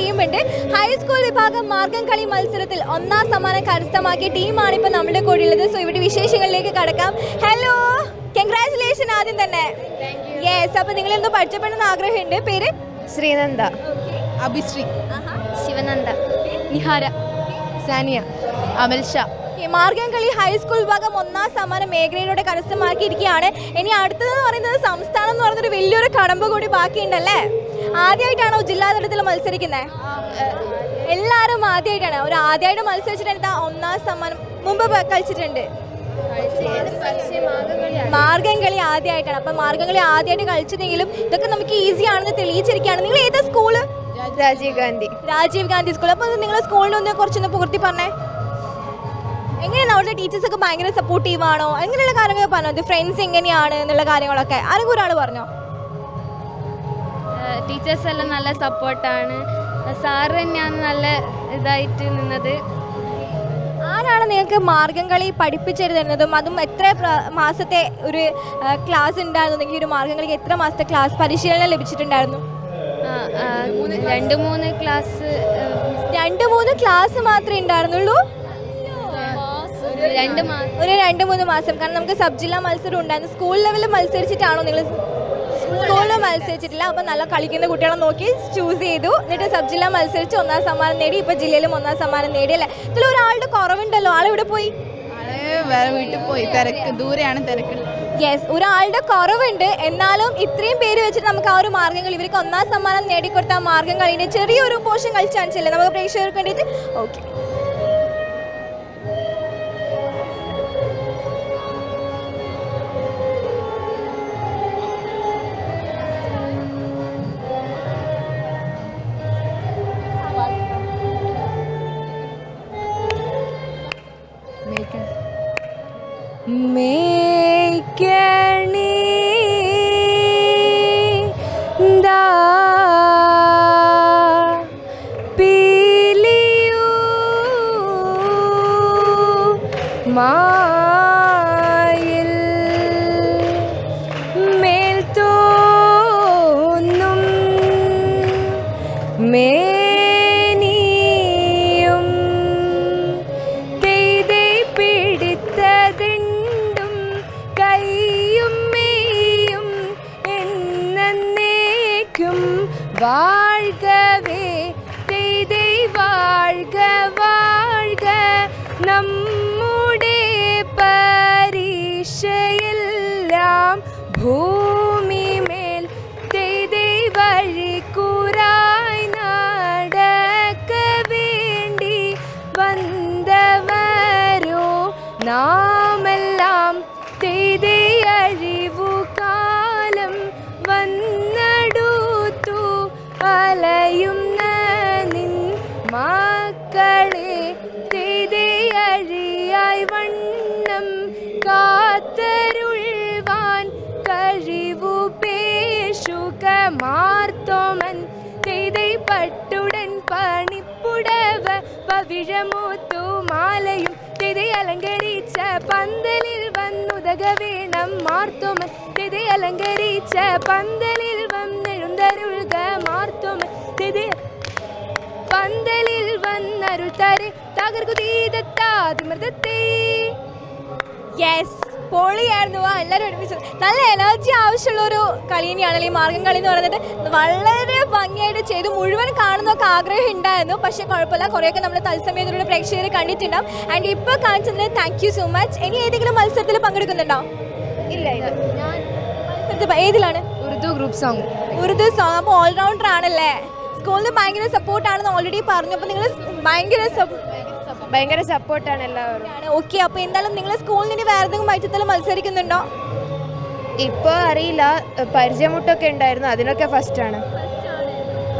ടീമുണ്ട്. ഹൈസ്കൂൾ വിഭാഗം മാർഗം കളി മത്സരത്തിൽ ഒന്നാം സമ്മാനം കരസ്ഥമാക്കിയ ടീമാണ് ഇപ്പോൾ നമ്മുടെ കൂടെ ഉള്ളത് സോ ഇവിടെ വിശേഷങ്ങളിലേക്ക് കടക്കാം. ഹലോ കൺഗ്രാറ്റുലേഷൻ ആദ്യം തന്നെ. യെസ് അപ്പോൾ നിങ്ങൾ എന്തോ പഠിച്ചപ്പെടുന്ന ആഗ്രഹമുണ്ട്? പേര്? ശ്രീനന്ദ. അഭിശ്രീ. ശിവനന്ദ. നിഹാര. സാനിയ. അമൽ ഷാ. മാർഗം കളി ഹൈസ്കൂൾ വിഭാഗം ഒന്നാം സമ്മാനം മേഖലയിലൂടെ കരസ്ഥമാക്കിയിരിക്കുകയാണ്. ഇനി അടുത്തതെന്ന് പറയുന്നത് സംസ്ഥാനം എന്ന് പറയുന്നൊരു വലിയൊരു കടമ്പ കൂടി ബാക്കിയുണ്ടല്ലേ ആദ്യമായിട്ടാണോ ജില്ലാതലത്തിൽ മത്സരിക്കുന്നത് എല്ലാവരും ആദ്യമായിട്ടാണ് ഒരു ആദ്യമായിട്ട് മത്സരിച്ചിട്ട് എന്താ ഒന്നാം സമ്മാനം മുമ്പ് കളിച്ചിട്ടുണ്ട്. മാർഗം കളി ആദ്യമായിട്ടാണ് അപ്പം മാർഗം കളി ആദ്യമായിട്ട് കളിച്ചതെങ്കിലും ഇതൊക്കെ നമുക്ക് ഈസി ആണെന്ന് തെളിയിച്ചിരിക്കുകയാണ്. നിങ്ങൾ ഏതാ സ്കൂൾ രാജീവ് ഗാന്ധി. രാജീവ് ഗാന്ധി സ്കൂൾ അപ്പോൾ നിങ്ങളെ സ്കൂളിൽ ഒന്ന് കുറച്ചൊന്ന് പൂർത്തി പറഞ്ഞേ. എങ്ങനെയാണ് അവിടുത്തെ ടീച്ചേഴ്സ് ഒക്കെ ഭയങ്കര സപ്പോർട്ടീവ് ആണോ? അങ്ങനെയുള്ള കാര്യങ്ങളൊക്കെ പറഞ്ഞോ? ഫ്രണ്ട്സ് എങ്ങനെയാണ് എന്നുള്ള കാര്യങ്ങളൊക്കെ. ആരെങ്കിലും ഒരാൾ പറഞ്ഞോ? ടീച്ചേഴ്സ് എല്ലാം നല്ല സപ്പോർട്ടാണ്. സാറ് തന്നെയാണ് നല്ല ഇതായിട്ട് നിന്നത്. ആരാണ് നിങ്ങൾക്ക് മാർഗം കളി പഠിപ്പിച്ചു തരുന്നതും അതും എത്ര മാസത്തെ ഒരു ക്ലാസ് ഉണ്ടായിരുന്നു ഈ ഒരു മാർഗം കളിക്ക് എത്ര മാസത്തെ ക്ലാസ് പരിശീലനം ലഭിച്ചിട്ടുണ്ടായിരുന്നു? രണ്ട് മൂന്ന് ക്ലാസ് രണ്ട് മൂന്ന് ക്ലാസ് മാത്രമേ ഉണ്ടായിരുന്നുള്ളൂ? രണ്ട് ഒരു രണ്ട് മൂന്ന് മാസം. കാരണം നമുക്ക് സബ് ജില്ലാ മത്സരം ഉണ്ടായിരുന്നു. സ്കൂൾ ലെവലിൽ മത്സരിച്ചിട്ടാണോ നിങ്ങൾ സ്കൂളിൽ മത്സരിച്ചിട്ടില്ല. അപ്പം നല്ല കളിക്കുന്ന കുട്ടികളെ നോക്കി ചൂസ് ചെയ്തു. എന്നിട്ട് സബ് ജില്ല മത്സരിച്ച് ഒന്നാം സമ്മാനം നേടി. ഇപ്പം ജില്ലയിലും ഒന്നാം സമ്മാനം നേടി അല്ലേ? ഇതിൽ ഒരാളുടെ കുറവുണ്ടല്ലോ. ആളിവിടെ പോയി? വേറെ വീട്ടിൽ പോയി. തിരക്ക് ദൂരെയാണ് തിരക്ക്. യെസ് ഒരാളുടെ കുറവുണ്ട്. എന്നാലും ഇത്രയും പേര് വെച്ചിട്ട് നമുക്ക് ആ ഒരു മാർഗങ്ങൾ ഇവർക്ക് ഒന്നാം സമ്മാനം നേടിക്കൊടുത്ത ആ മാർഗം കളിയുടെ ചെറിയൊരു പോർഷൻ കളിച്ച് കാണിച്ചില്ലേ? നമുക്ക് പ്രേക്ഷകർക്ക് വേണ്ടിയിട്ട്? ഓക്കെ कणि दिल मा வாழ்கவே தெய்தை வாழ்க வாழ்க. நம்முடைய பரீஷையெல்லாம் பூமி மேல் தெய்தை வழி கூறாய் நடக்க வேண்டி வந்தவரோ நான் കഴിവു പേശുക മാർത്തോമൻ. പട്ടുടൻ പണിപ്പുടവ പവിഴമൂത്തു മാലയും. തെയ്തൈ അലങ്കരിച്ച പന്തലിൽ വന്നുതക വേണം മാർത്തോമൻ. തെയ്തൈ അലങ്കരിച്ച പന്തലിൽ വന്നെഴുന്തരുൾക മാർത്തോമൻ. തെയ്തൈ പന്തലിൽ വന്നരുൾ തരെ. തകർക്കുതീതത്താതിമൃതത്തെ യെസ് പൊളിയായിരുന്നു. ആ എല്ലാവരും ഒരുമിച്ച് നല്ല എനർജി ആവശ്യമുള്ള ഒരു കളി തന്നെയാണല്ലോ ഈ മാർഗം കളി എന്ന് പറഞ്ഞിട്ട് വളരെ ഭംഗിയായിട്ട് ചെയ്തു. മുഴുവൻ കാണുന്നൊക്കെ ആഗ്രഹം ഉണ്ടായിരുന്നു. പക്ഷേ കുഴപ്പമില്ല. കുറേയൊക്കെ നമ്മൾ തത്സമയത്തിലൂടെ പ്രേക്ഷകർ കണ്ടിട്ടുണ്ടാവും. ആൻഡ് ഇപ്പോൾ കാണിച്ചതിന് താങ്ക് യു സോ മച്ച് ഇനി ഏതെങ്കിലും മത്സരത്തിൽ പങ്കെടുക്കുന്നുണ്ടോ? ഇല്ല പ- ഏതിലാണ്? Urdu group song Urdu song അപ്പോൾ ഓൾറൗണ്ടർ ആണല്ലേ? സ്കൂളിൽ ഭയങ്കര സപ്പോർട്ടാണെന്ന് ഓൾറെഡി പറഞ്ഞു. അപ്പോൾ നിങ്ങൾ ഭയങ്കര സപ്പോർട്ട് ഭയങ്കര സപ്പോർട്ടാണ് എല്ലാവരും. ആണ്. ഓക്കെ അപ്പോൾ എന്തായാലും നിങ്ങൾ സ്കൂളിൽ നിന്ന് വേറെ ഏതെങ്കിലും മത്സരത്തിൽ മത്സരിക്കുന്നുണ്ടോ? ഇപ്പോ അറിയില്ല. പരിചയമുട്ടൊക്കെ ഉണ്ടായിരുന്നു. അതിനൊക്കെ ഫസ്റ്റാണ്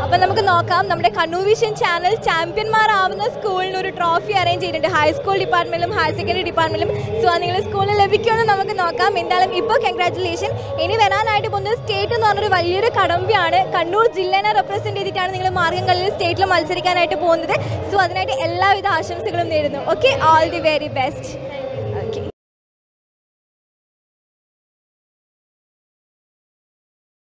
അപ്പോൾ നമുക്ക് നോക്കാം നമ്മുടെ കണ്ണൂർ വിഷൻ ചാനൽ ചാമ്പ്യന്മാരാവുന്ന സ്കൂളിന് ഒരു ട്രോഫി അറേഞ്ച് ചെയ്തിട്ടുണ്ട്. ഹൈസ്കൂൾ ഡിപ്പാർട്ട്മെന്റിലും ഹയർ സെക്കൻഡറി ഡിപ്പാർട്ട്മെന്റിലും സോ നിങ്ങളുടെ സ്കൂളിൽ ലഭിക്കുമെന്ന് നമുക്ക് നോക്കാം. എന്തായാലും ഇപ്പോൾ കൺഗ്രാറ്റുലേഷൻ ഇനി വരാനായിട്ട് പോകുന്നത് സ്റ്റേറ്റ് എന്ന് പറഞ്ഞൊരു വലിയൊരു കടമ്പയാണ്. കണ്ണൂർ ജില്ലേനെ റെപ്രസെന്റ് ചെയ്തിട്ടാണ് നിങ്ങൾ മാർഗംകളിൽ സ്റ്റേറ്റിൽ മത്സരിക്കാനായിട്ട് പോകുന്നത്. സോ അതിനായിട്ട് എല്ലാവിധ ആശംസകളും നേരുന്നു. Okay all the very best